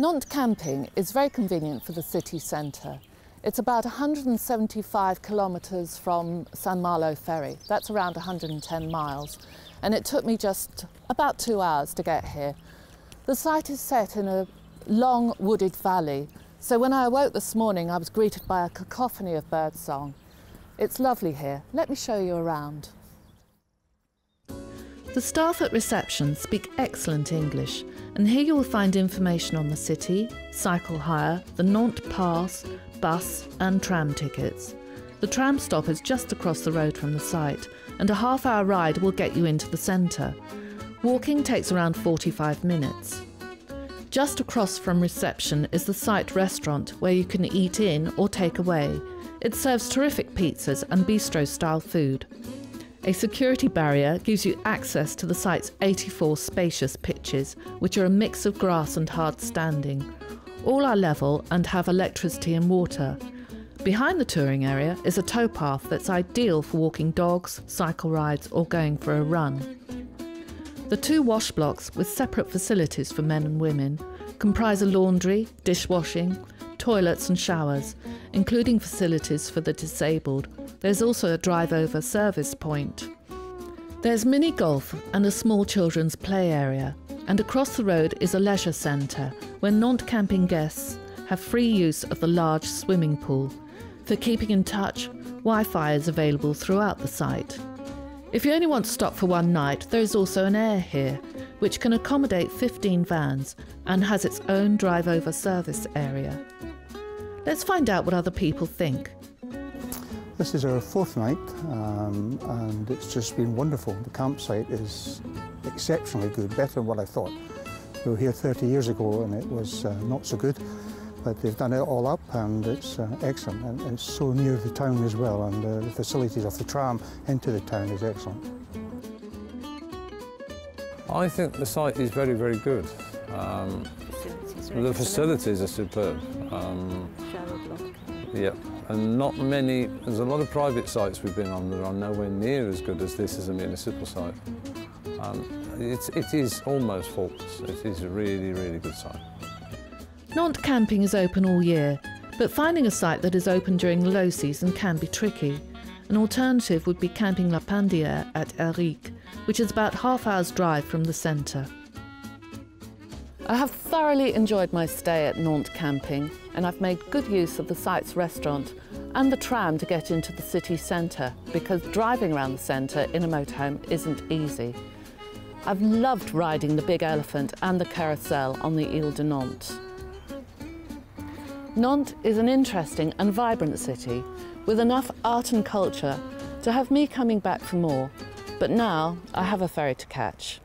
Nantes camping is very convenient for the city centre. It's about 175 kilometres from Saint Malo ferry. That's around 110 miles. And it took me just about two hours to get here. The site is set in a long wooded valley. So when I awoke this morning, I was greeted by a cacophony of birdsong. It's lovely here. Let me show you around. The staff at reception speak excellent English, and here you will find information on the city, cycle hire, the Nantes Pass, bus, and tram tickets. The tram stop is just across the road from the site, and a half hour ride will get you into the centre. Walking takes around 45 minutes. Just across from reception is the site restaurant where you can eat in or take away. It serves terrific pizzas and bistro style food. A security barrier gives you access to the site's 84 spacious pitches, which are a mix of grass and hard standing. All are level and have electricity and water. Behind the touring area is a towpath that's ideal for walking dogs, cycle rides, or going for a run. The two wash blocks, with separate facilities for men and women, comprise a laundry, dishwashing, toilets, and showers, including facilities for the disabled, there's also a drive over service point. There's mini golf and a small children's play area, and across the road is a leisure centre where Nantes camping guests have free use of the large swimming pool. For keeping in touch, Wi Fi is available throughout the site. If you only want to stop for one night, there is also an aire here, which can accommodate 15 vans and has its own drive over service area. Let's find out what other people think. This is our fourth night um, and it's just been wonderful. The campsite is exceptionally good, better than what I thought. We were here 30 years ago and it was uh, not so good, but they've done it all up and it's uh, excellent. And it's so near the town as well and uh, the facilities of the tram into the town is excellent. I think the site is very, very good. Um, the facilities are superb. Um, yeah, and not many, there's a lot of private sites we've been on that are nowhere near as good as this as a municipal site. Um, it's, it is almost faultless. It is a really, really good site. Nantes camping is open all year, but finding a site that is open during the low season can be tricky. An alternative would be camping La Pindière at Héric, which is about half hour's drive from the centre. I have thoroughly enjoyed my stay at Nantes camping and I've made good use of the site's restaurant and the tram to get into the city centre because driving around the centre in a motorhome isn't easy. I've loved riding the big elephant and the carousel on the Ile de Nantes. Nantes is an interesting and vibrant city with enough art and culture to have me coming back for more, but now I have a ferry to catch.